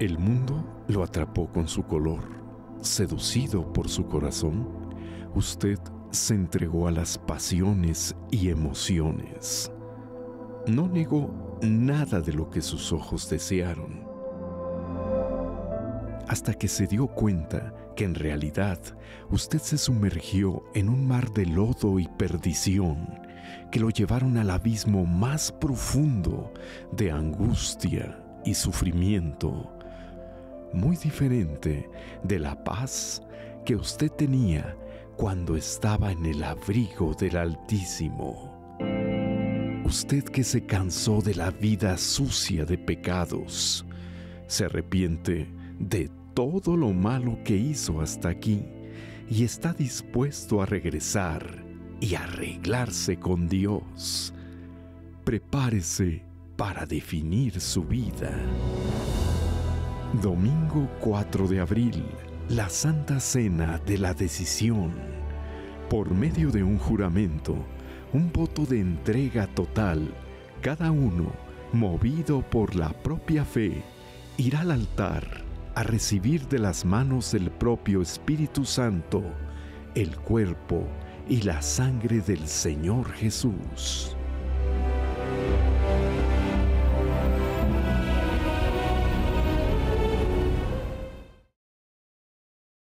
El mundo lo atrapó con su color. Seducido por su corazón, usted se entregó a las pasiones y emociones. No negó nada de lo que sus ojos desearon. Hasta que se dio cuenta que en realidad usted se sumergió en un mar de lodo y perdición que lo llevaron al abismo más profundo de angustia y sufrimiento muy diferente de la paz que usted tenía cuando estaba en el abrigo del Altísimo. Usted que se cansó de la vida sucia de pecados, se arrepiente de todo lo malo que hizo hasta aquí y está dispuesto a regresar y arreglarse con Dios. Prepárese para definir su vida. Domingo 4 de abril, la Santa Cena de la Decisión. Por medio de un juramento, un voto de entrega total, cada uno, movido por la propia fe, irá al altar a recibir de las manos del propio Espíritu Santo el cuerpo y la sangre del Señor Jesús.